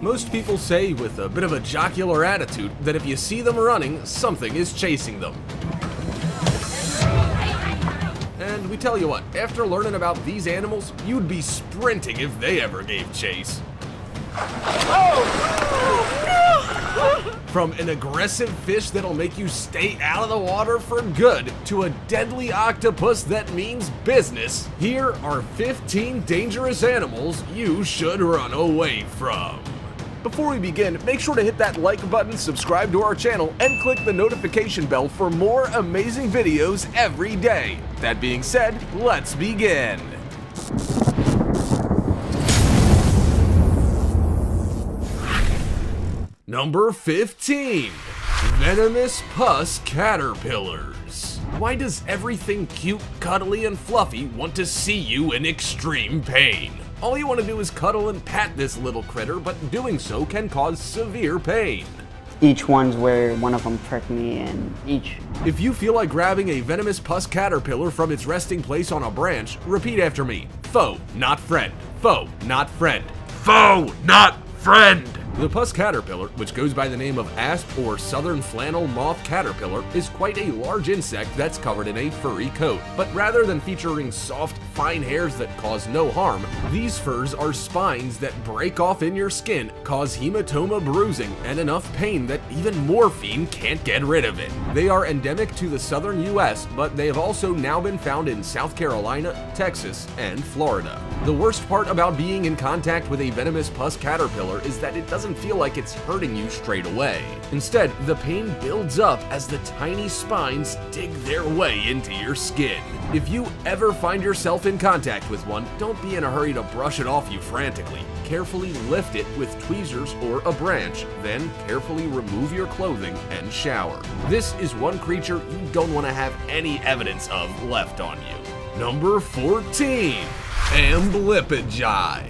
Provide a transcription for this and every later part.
Most people say with a bit of a jocular attitude that if you see them running, something is chasing them. And we tell you what, after learning about these animals, you'd be sprinting if they ever gave chase. From an aggressive fish that'll make you stay out of the water for good to a deadly octopus that means business, here are 15 dangerous animals you should run away from. Before we begin, make sure to hit that like button, subscribe to our channel, and click the notification bell for more amazing videos every day. That being said, let's begin. Number 15 Venomous Puss Caterpillars. Why does everything cute, cuddly, and fluffy want to see you in extreme pain? All you want to do is cuddle and pat this little critter, but doing so can cause severe pain. Each one's where one of them pricked me, and each. If you feel like grabbing a venomous puss caterpillar from its resting place on a branch, repeat after me. Foe, not friend. Foe, not friend. Foe, not friend. The puss caterpillar, which goes by the name of asp or southern flannel moth caterpillar, is quite a large insect that's covered in a furry coat. But rather than featuring soft, fine hairs that cause no harm, these furs are spines that break off in your skin, cause hematoma bruising, and enough pain that even morphine can't get rid of it. They are endemic to the southern US, but they have also now been found in South Carolina, Texas, and Florida. The worst part about being in contact with a venomous puss caterpillar is that it doesn't feel like it's hurting you straight away. Instead, the pain builds up as the tiny spines dig their way into your skin. If you ever find yourself in contact with one, don't be in a hurry to brush it off you frantically. Carefully lift it with tweezers or a branch, then carefully remove your clothing and shower. This is one creature you don't want to have any evidence of left on you. Number 14, Amblypygi.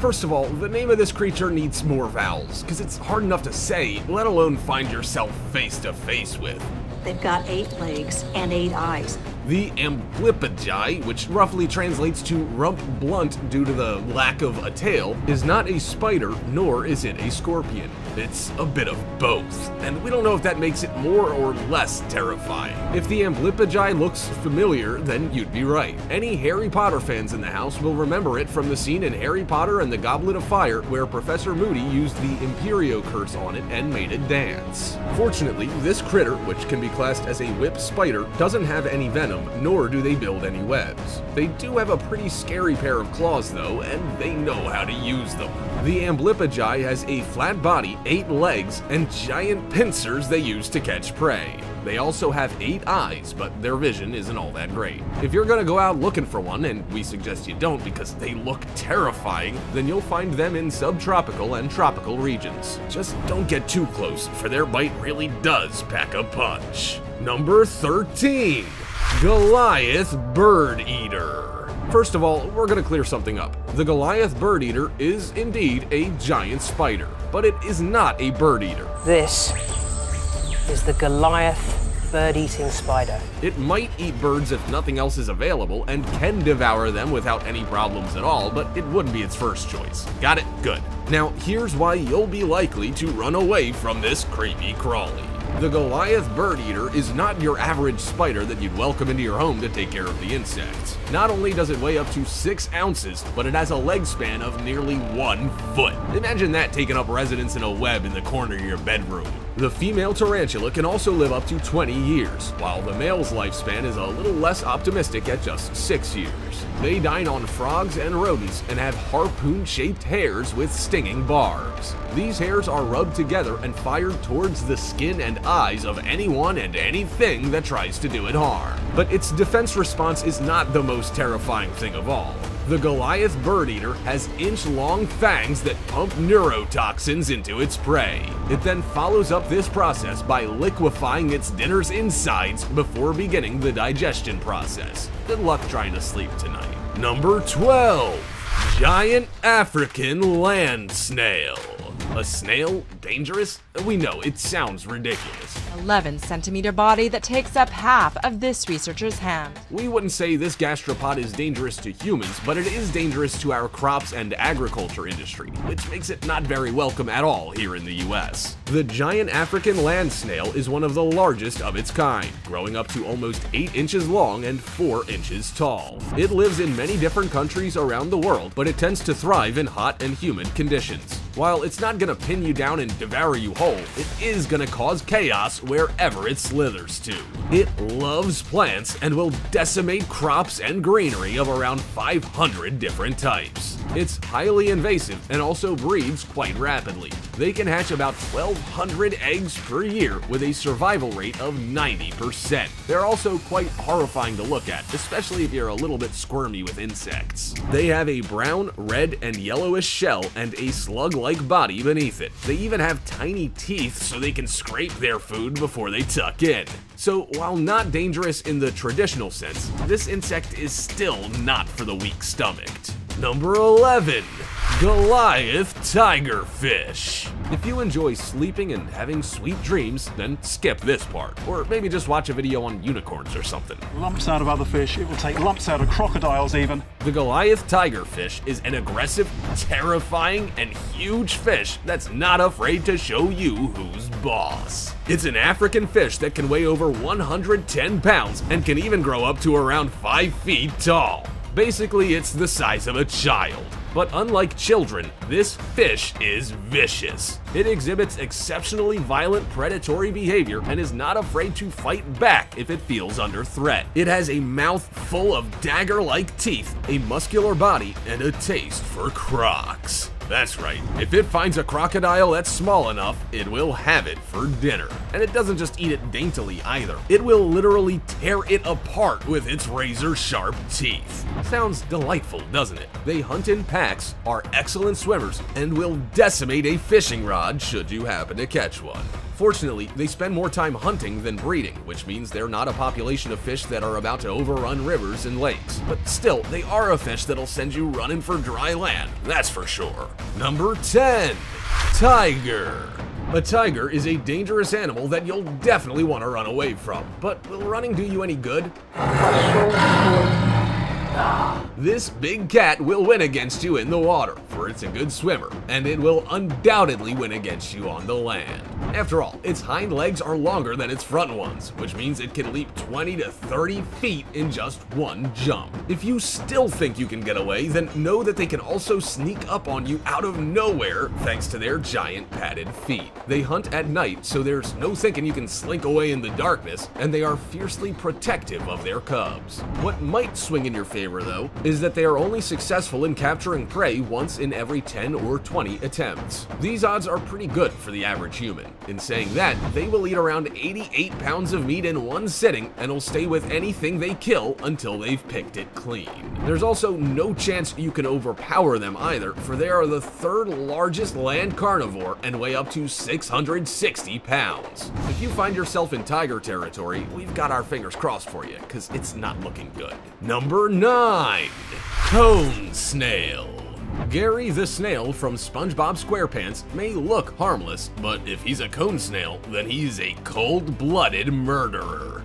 First of all, the name of this creature needs more vowels, because it's hard enough to say, let alone find yourself face to face with. They've got eight legs and eight eyes. The Amblypygi, which roughly translates to rump blunt due to the lack of a tail, is not a spider, nor is it a scorpion. It's a bit of both, and we don't know if that makes it more or less terrifying. If the Amblypygi looks familiar, then you'd be right. Any Harry Potter fans in the house will remember it from the scene in Harry Potter and the Goblet of Fire where Professor Moody used the Imperio curse on it and made it dance. Fortunately, this critter, which can be classed as a whip spider, doesn't have any venom, nor do they build any webs. They do have a pretty scary pair of claws though, and they know how to use them. The Amblypygi has a flat body, eight legs, and giant pincers they use to catch prey. They also have eight eyes, but their vision isn't all that great. If you're gonna go out looking for one, and we suggest you don't because they look terrifying, then you'll find them in subtropical and tropical regions. Just don't get too close, for their bite really does pack a punch. Number 13, Goliath Bird Eater. First of all, we're gonna clear something up. The Goliath bird eater is indeed a giant spider, but it is not a bird eater. This is the Goliath bird-eating spider. It might eat birds if nothing else is available and can devour them without any problems at all, but it wouldn't be its first choice. Got it? Good. Now, here's why you'll be likely to run away from this creepy crawly. The Goliath bird eater is not your average spider that you'd welcome into your home to take care of the insects. Not only does it weigh up to 6 ounces, but it has a leg span of nearly 1 foot. Imagine that taking up residence in a web in the corner of your bedroom. The female tarantula can also live up to 20 years, while the male's lifespan is a little less optimistic at just 6 years. They dine on frogs and rodents and have harpoon-shaped hairs with stinging barbs. These hairs are rubbed together and fired towards the skin and eyes of anyone and anything that tries to do it harm. But its defense response is not the most terrifying thing of all. The Goliath bird eater has inch-long fangs that pump neurotoxins into its prey. It then follows up this process by liquefying its dinner's insides before beginning the digestion process. Good luck trying to sleep tonight. Number 12. Giant African Land Snail. A snail? Dangerous? We know, it sounds ridiculous. 11 centimeter body that takes up half of this researcher's hand. We wouldn't say this gastropod is dangerous to humans, but it is dangerous to our crops and agriculture industry, which makes it not very welcome at all here in the US. The giant African land snail is one of the largest of its kind, growing up to almost 8 inches long and 4 inches tall. It lives in many different countries around the world, but it tends to thrive in hot and humid conditions. While it's not gonna pin you down and devour you whole, Oh, it is gonna cause chaos wherever it slithers to. It loves plants and will decimate crops and greenery of around 500 different types. It's highly invasive and also breeds quite rapidly. They can hatch about 1,200 eggs per year with a survival rate of 90%. They're also quite horrifying to look at, especially if you're a little bit squirmy with insects. They have a brown, red, and yellowish shell and a slug-like body beneath it. They even have tiny teeth so they can scrape their food before they tuck in. So while not dangerous in the traditional sense, this insect is still not for the weak-stomached. Number 11. Goliath Tigerfish. If you enjoy sleeping and having sweet dreams, then skip this part. Or maybe just watch a video on unicorns or something. Lumps out of other fish, it will take lumps out of crocodiles even. The Goliath tigerfish is an aggressive, terrifying, and huge fish that's not afraid to show you who's boss. It's an African fish that can weigh over 110 pounds and can even grow up to around 5 feet tall. Basically, it's the size of a child. But unlike children, this fish is vicious. It exhibits exceptionally violent predatory behavior and is not afraid to fight back if it feels under threat. It has a mouth full of dagger-like teeth, a muscular body, and a taste for crocs. That's right, if it finds a crocodile that's small enough, it will have it for dinner. And it doesn't just eat it daintily either. It will literally tear it apart with its razor sharp teeth. Sounds delightful, doesn't it? They hunt in packs, are excellent swimmers, and will decimate a fishing rod should you happen to catch one. Fortunately, they spend more time hunting than breeding, which means they're not a population of fish that are about to overrun rivers and lakes. But still, they are a fish that'll send you running for dry land, that's for sure. Number 10. Tiger. A tiger is a dangerous animal that you'll definitely want to run away from. But will running do you any good? This big cat will win against you in the water, for it's a good swimmer, and it will undoubtedly win against you on the land. After all, its hind legs are longer than its front ones, which means it can leap 20 to 30 feet in just one jump. If you still think you can get away, then know that they can also sneak up on you out of nowhere thanks to their giant padded feet. They hunt at night, so there's no thinking you can slink away in the darkness, and they are fiercely protective of their cubs. What might swing in your favor, though, is that they are only successful in capturing prey once in every 10 or 20 attempts. These odds are pretty good for the average human. In saying that, they will eat around 88 pounds of meat in one sitting and will stay with anything they kill until they've picked it clean. There's also no chance you can overpower them either, for they are the third largest land carnivore and weigh up to 660 pounds. If you find yourself in tiger territory, we've got our fingers crossed for you, because it's not looking good. Number 9. Cone Snail. Gary the Snail from SpongeBob SquarePants may look harmless, but if he's a cone snail, then he's a cold-blooded murderer.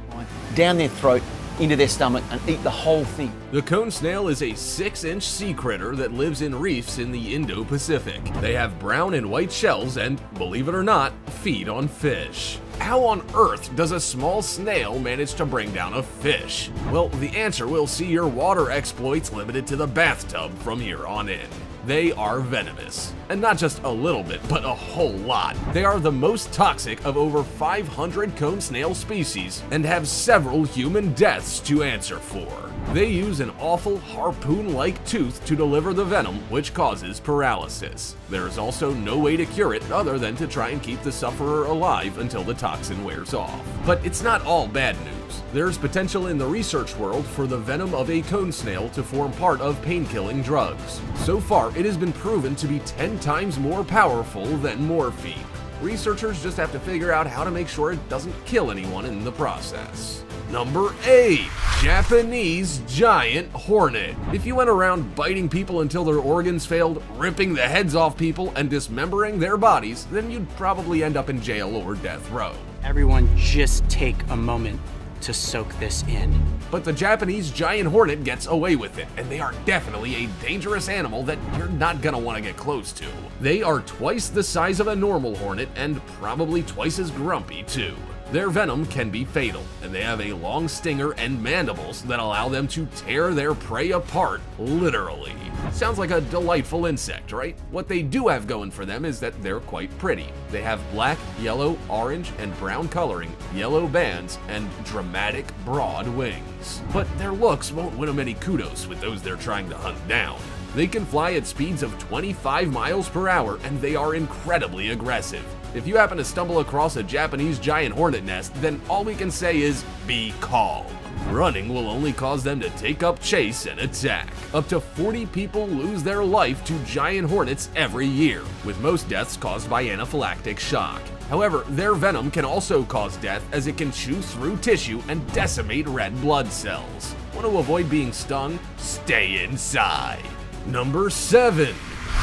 down their throat, into their stomach, and eat the whole thing. The cone snail is a 6-inch sea critter that lives in reefs in the Indo-Pacific. They have brown and white shells and, believe it or not, feed on fish. How on earth does a small snail manage to bring down a fish? Well, the answer will see your water exploits limited to the bathtub from here on in. They are venomous. And not just a little bit, but a whole lot. They are the most toxic of over 500 cone snail species and have several human deaths to answer for. They use an awful harpoon-like tooth to deliver the venom, which causes paralysis. There is also no way to cure it other than to try and keep the sufferer alive until the toxin wears off. But it's not all bad news. There's potential in the research world for the venom of a cone snail to form part of pain-killing drugs. So far, it has been proven to be 10 times more powerful than morphine. Researchers just have to figure out how to make sure it doesn't kill anyone in the process. Number 8. Japanese Giant Hornet. If you went around biting people until their organs failed, ripping the heads off people, and dismembering their bodies, then you'd probably end up in jail or death row. Everyone just take a moment to soak this in. But the Japanese giant hornet gets away with it, and they are definitely a dangerous animal that you're not gonna wanna get close to. They are twice the size of a normal hornet and probably twice as grumpy too. Their venom can be fatal, and they have a long stinger and mandibles that allow them to tear their prey apart, literally. Sounds like a delightful insect, right? What they do have going for them is that they're quite pretty. They have black, yellow, orange, and brown coloring, yellow bands, and dramatic broad wings. But their looks won't win them any kudos with those they're trying to hunt down. They can fly at speeds of 25 miles per hour, and they are incredibly aggressive. If you happen to stumble across a Japanese giant hornet nest, then all we can say is be calm. Running will only cause them to take up chase and attack. Up to 40 people lose their life to giant hornets every year, with most deaths caused by anaphylactic shock. However, their venom can also cause death as it can chew through tissue and decimate red blood cells. Want to avoid being stung? Stay inside. Number 7.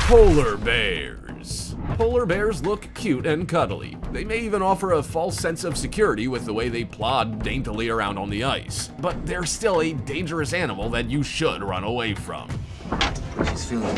Polar Bears. Polar bears look cute and cuddly. They may even offer a false sense of security with the way they plod daintily around on the ice. But they're still a dangerous animal that you should run away from. She's feeling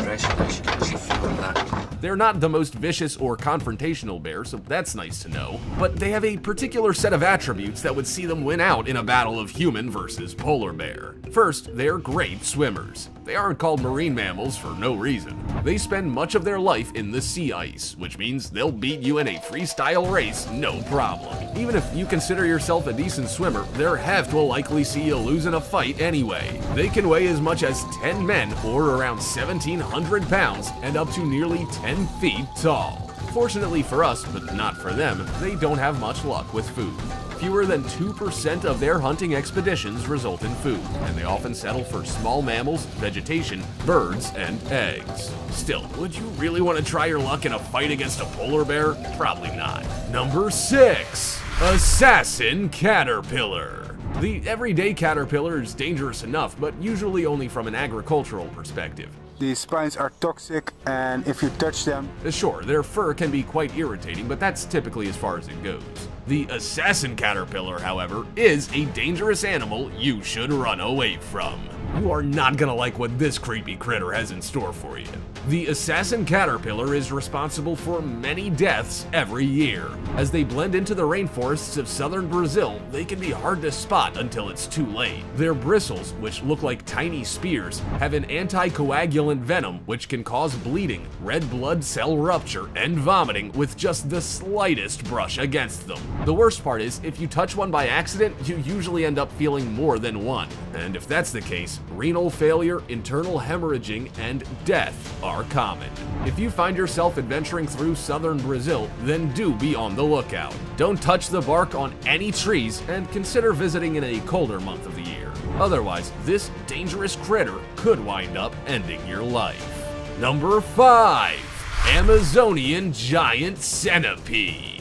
that. They're not the most vicious or confrontational bear, so that's nice to know. But they have a particular set of attributes that would see them win out in a battle of human versus polar bear. First, they're great swimmers. They aren't called marine mammals for no reason. They spend much of their life in the sea ice, which means they'll beat you in a freestyle race no problem. Even if you consider yourself a decent swimmer, their heft will likely see you lose in a fight anyway. They can weigh as much as 10 men or around 1700 pounds and up to nearly 10 feet tall. Fortunately for us, but not for them, they don't have much luck with food. Fewer than 2% of their hunting expeditions result in food, and they often settle for small mammals, vegetation, birds, and eggs. Still, would you really want to try your luck in a fight against a polar bear? Probably not. Number 6. Assassin Caterpillar. The everyday caterpillar is dangerous enough, but usually only from an agricultural perspective. These spines are toxic, and if you touch them, Sure, their fur can be quite irritating, but that's typically as far as it goes. The assassin caterpillar, however, is a dangerous animal you should run away from. You are not gonna like what this creepy critter has in store for you. The assassin caterpillar is responsible for many deaths every year. As they blend into the rainforests of southern Brazil, they can be hard to spot until it's too late. Their bristles, which look like tiny spears, have an anticoagulant venom which can cause bleeding, red blood cell rupture, and vomiting with just the slightest brush against them. The worst part is, if you touch one by accident, you usually end up feeling more than one. And if that's the case, renal failure, internal hemorrhaging, and death are common. If you find yourself adventuring through southern Brazil, then do be on the lookout. Don't touch the bark on any trees and consider visiting in a colder month of the year. Otherwise, this dangerous critter could wind up ending your life. Number 5. Amazonian Giant Centipede.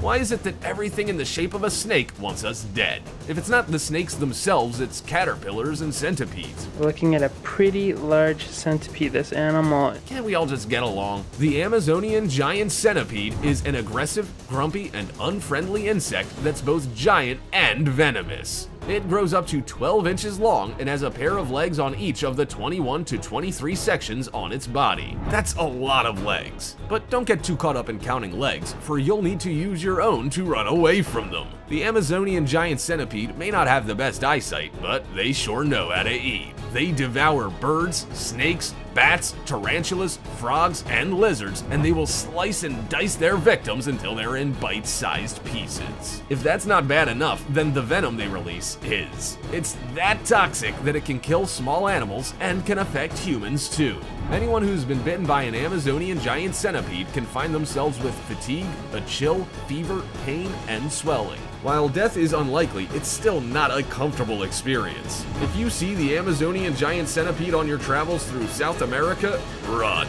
Why is it that everything in the shape of a snake wants us dead? If it's not the snakes themselves, it's caterpillars and centipedes. We're looking at a pretty large centipede. This animal Can't we all just get along? The Amazonian giant centipede is an aggressive, grumpy, and unfriendly insect that's both giant and venomous. It grows up to 12 inches long and has a pair of legs on each of the 21 to 23 sections on its body. That's a lot of legs. But don't get too caught up in counting legs, for you'll need to use your own to run away from them. The Amazonian giant centipede may not have the best eyesight, but they sure know how to eat. They devour birds, snakes, bats, tarantulas, frogs, and lizards, and they will slice and dice their victims until they're in bite-sized pieces. If that's not bad enough, then the venom they release is. It's that toxic that it can kill small animals and can affect humans too. Anyone who's been bitten by an Amazonian giant centipede can find themselves with fatigue, a chill, fever, pain, and swelling. While death is unlikely, it's still not a comfortable experience. If you see the Amazonian giant centipede on your travels through South America, run.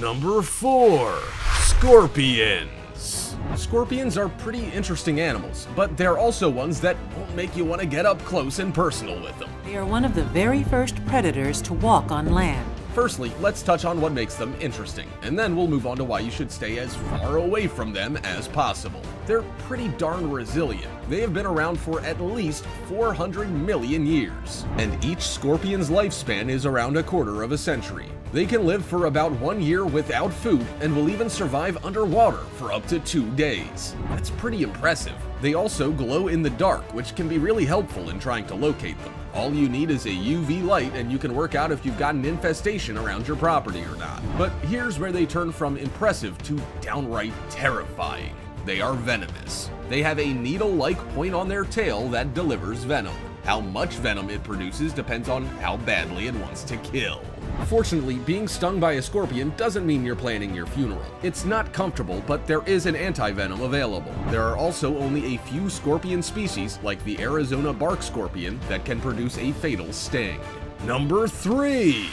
Number 4. Scorpions. Scorpions are pretty interesting animals, but they're also ones that won't make you want to get up close and personal with them. They are one of the very first predators to walk on land. Firstly, let's touch on what makes them interesting, and then we'll move on to why you should stay as far away from them as possible. They're pretty darn resilient. They have been around for at least 400 million years, and each scorpion's lifespan is around a quarter of a century. They can live for about one year without food and will even survive underwater for up to two days. That's pretty impressive. They also glow in the dark, which can be really helpful in trying to locate them. All you need is a UV light and you can work out if you've got an infestation around your property or not. But here's where they turn from impressive to downright terrifying. They are venomous. They have a needle-like point on their tail that delivers venom. How much venom it produces depends on how badly it wants to kill. Fortunately, being stung by a scorpion doesn't mean you're planning your funeral. It's not comfortable, but there is an anti-venom available. There are also only a few scorpion species, like the Arizona bark scorpion, that can produce a fatal sting. Number 3.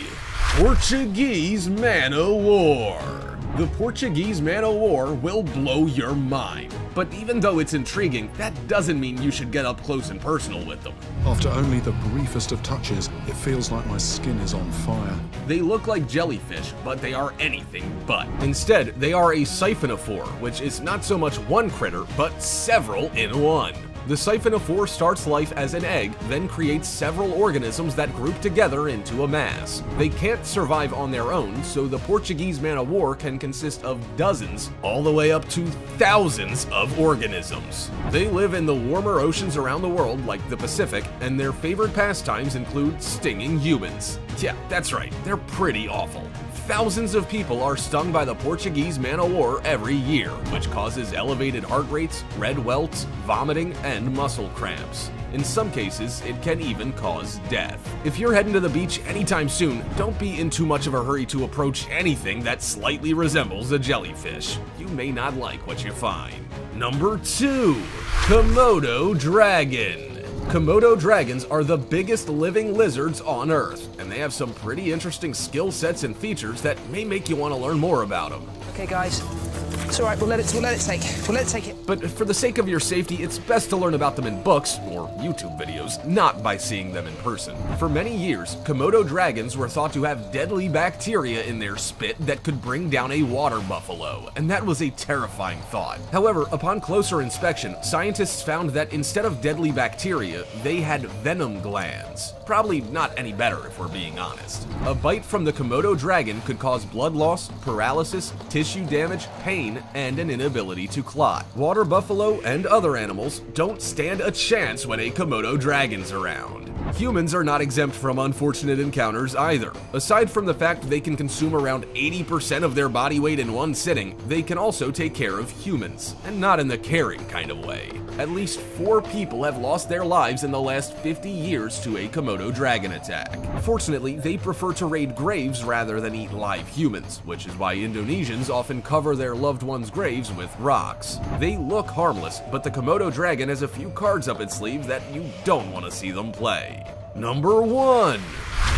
Portuguese Man o' War The Portuguese Man o' War will blow your mind. But even though it's intriguing, that doesn't mean you should get up close and personal with them. After only the briefest of touches, it feels like my skin is on fire. They look like jellyfish, but they are anything but. Instead, they are a siphonophore, which is not so much one critter, but several in one. The siphonophore starts life as an egg, then creates several organisms that group together into a mass. They can't survive on their own, so the Portuguese man of war can consist of dozens, all the way up to thousands of organisms. They live in the warmer oceans around the world, like the Pacific, and their favorite pastimes include stinging humans. Yeah, that's right, they're pretty awful. Thousands of people are stung by the Portuguese man o' war every year, which causes elevated heart rates, red welts, vomiting, and muscle cramps. In some cases, it can even cause death. If you're heading to the beach anytime soon, don't be in too much of a hurry to approach anything that slightly resembles a jellyfish. You may not like what you find. Number 2. Komodo Dragon Komodo dragons are the biggest living lizards on Earth, and they have some pretty interesting skill sets and features that may make you want to learn more about them. Okay, guys. It's all right. We'll let it. We'll let it take. We'll let it take it. But for the sake of your safety, it's best to learn about them in books or YouTube videos, not by seeing them in person. For many years, Komodo dragons were thought to have deadly bacteria in their spit that could bring down a water buffalo, and that was a terrifying thought. However, upon closer inspection, scientists found that instead of deadly bacteria, they had venom glands. Probably not any better if we're being honest. A bite from the Komodo dragon could cause blood loss, paralysis, tissue damage, pain, and an inability to clot. Water buffalo and other animals don't stand a chance when a Komodo dragon's around. Humans are not exempt from unfortunate encounters either. Aside from the fact they can consume around 80% of their body weight in one sitting, they can also take care of humans, and not in the caring kind of way. At least four people have lost their lives in the last 50 years to a Komodo dragon attack. Fortunately, they prefer to raid graves rather than eat live humans, which is why Indonesians often cover their loved ones' graves with rocks. They look harmless, but the Komodo dragon has a few cards up its sleeve that you don't want to see them play. Number 1.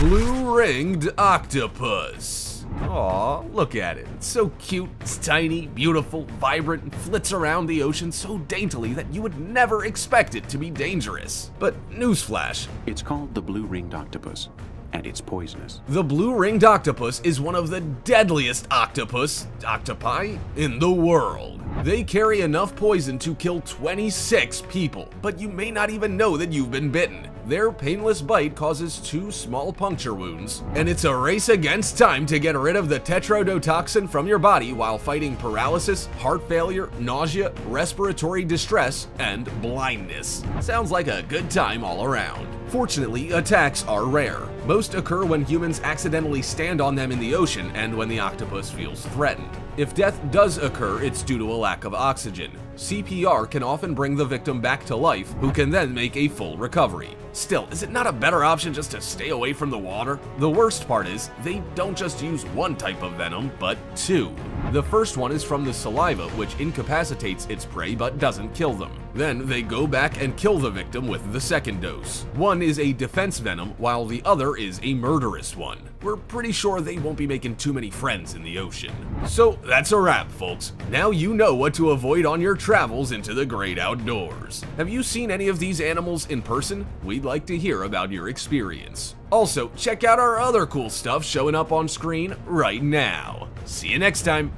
Blue-Ringed Octopus Aw, look at it. It's so cute, it's tiny, beautiful, vibrant, and flits around the ocean so daintily that you would never expect it to be dangerous. But newsflash. It's called the blue-ringed octopus, and it's poisonous. The blue-ringed octopus is one of the deadliest octopus, octopi, in the world. They carry enough poison to kill 26 people, but you may not even know that you've been bitten. Their painless bite causes two small puncture wounds, and it's a race against time to get rid of the tetrodotoxin from your body while fighting paralysis, heart failure, nausea, respiratory distress, and blindness. Sounds like a good time all around. Fortunately, attacks are rare. Most occur when humans accidentally stand on them in the ocean and when the octopus feels threatened. If death does occur, it's due to a lack of oxygen. CPR can often bring the victim back to life, who can then make a full recovery. Still, is it not a better option just to stay away from the water? The worst part is, they don't just use one type of venom, but two. The first one is from the saliva, which incapacitates its prey but doesn't kill them. Then they go back and kill the victim with the second dose. One is a defense venom, while the other is a murderous one. We're pretty sure they won't be making too many friends in the ocean. So that's a wrap, folks. Now you know what to avoid on your travels into the great outdoors. Have you seen any of these animals in person? We'd like to hear about your experience. Also, check out our other cool stuff showing up on screen right now. See you next time.